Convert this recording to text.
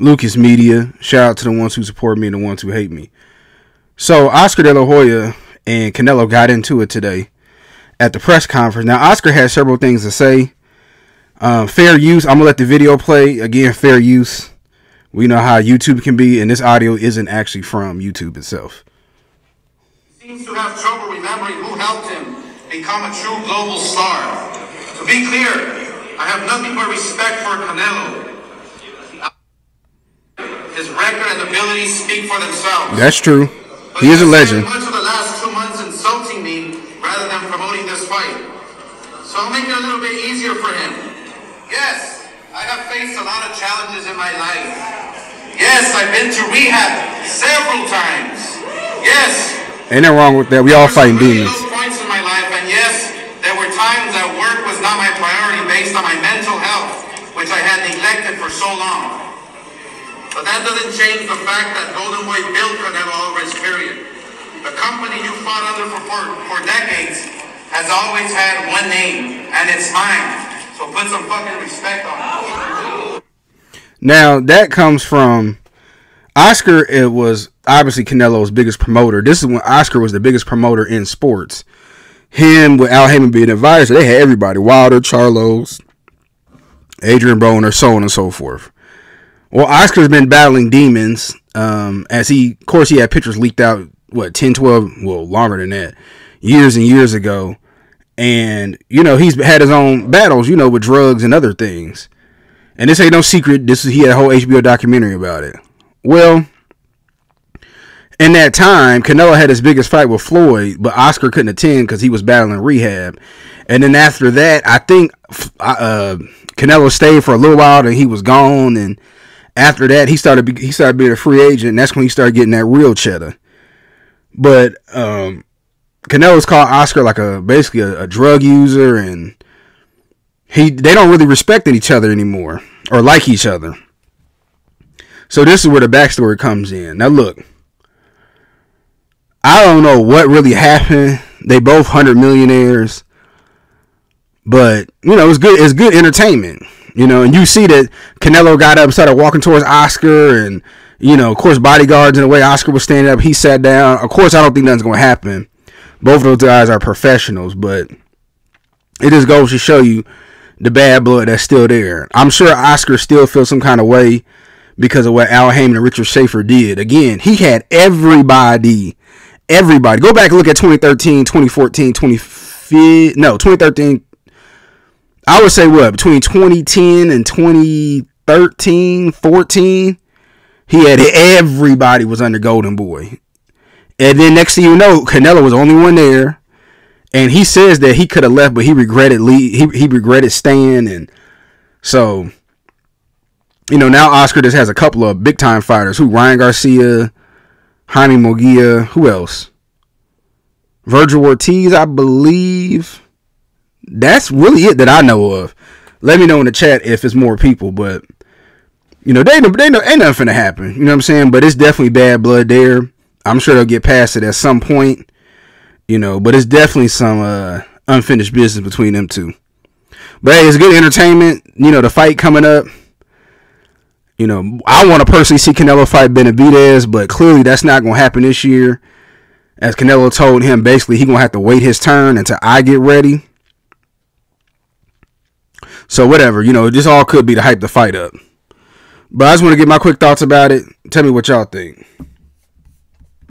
Lucaz Media. Shout out to the ones who support me and the ones who hate me. So Oscar De La Hoya and Canelo got into it today at the press conference. Now Oscar has several things to say. Um, fair use. I'm gonna let the video play again. Fair use. We know how YouTube can be, and this audio isn't actually from YouTube itself. Seems to have trouble remembering who helped him become a true global star. To be clear, I have nothing but respect for Canelo. His record and abilities speak for themselves. That's true. He is a legend. Much of the last two months insulting me rather than promoting this fight. So I'll make it a little bit easier for him. Yes, I have faced a lot of challenges in my life. Yes, I've been to rehab several times. Yes. Ain't nothing wrong with that. We all fighting demons. some points in my life, and yes, there were times that work was not my priority based on my mental health, which I had neglected for so long. But that doesn't change the fact that Golden Boy built Canelo Alvarez, period. The company you fought under for, for, for decades has always had one name, and it's mine. So put some fucking respect on it. Now that comes from Oscar. It was obviously Canelo's biggest promoter. This is when Oscar was the biggest promoter in sports. Him with Al Haymon being advisor, they had everybody: Wilder, Charlos, Adrien Broner, so on and so forth. Well, Oscar's been battling demons. Um, as he, of course, he had pictures leaked out. What 10, 12, well, longer than that, years and years ago. And you know he's had his own battles, you know, with drugs and other things. And this ain't no secret. This is he had a whole HBO documentary about it. Well, in that time, Canelo had his biggest fight with Floyd, but Oscar couldn't attend because he was battling rehab. And then after that, I think uh, Canelo stayed for a little while, and he was gone. And after that, he started he started being a free agent. And that's when he started getting that real cheddar. But um, Canelo's called Oscar like a basically a, a drug user, and he they don't really respect each other anymore or like each other. So this is where the backstory comes in. Now look, I don't know what really happened. They both hundred millionaires, but you know it's good. It's good entertainment. You know, and you see that Canelo got up, and started walking towards Oscar, and you know, of course, bodyguards in the way Oscar was standing up, he sat down. Of course, I don't think nothing's going to happen. Both of those guys are professionals, but it just goes to show you the bad blood that's still there. I'm sure Oscar still feels some kind of way because of what Al Haymon and Richard Schaefer did. Again, he had everybody, everybody. Go back and look at 2013, 2014, 2015, no, 2013. I would say what, between 2010 and 2013, 14, he had everybody was under Golden Boy. And then next thing you know, Canelo was the only one there. And he says that he could have left, but he regretted leave. He he regretted staying, and so you know now Oscar just has a couple of big time fighters. Who Ryan Garcia, Jaime Munguia, who else? Vergil Ortiz, I believe. That's really it that I know of. Let me know in the chat if it's more people, but you know they they know ain't nothing finna happen. You know what I'm saying? But it's definitely bad blood there. I'm sure they'll get past it at some point you know, but it's definitely some uh, unfinished business between them two. But hey, it's good entertainment. You know, the fight coming up. You know, I want to personally see Canelo fight Benavidez, but clearly that's not going to happen this year. As Canelo told him, basically he going to have to wait his turn until I get ready. So whatever, you know, this all could be to hype the fight up. But I just want to get my quick thoughts about it. Tell me what y'all think.